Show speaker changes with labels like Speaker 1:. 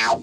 Speaker 1: Wow.